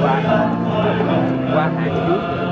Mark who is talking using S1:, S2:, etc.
S1: qua qua hàng trước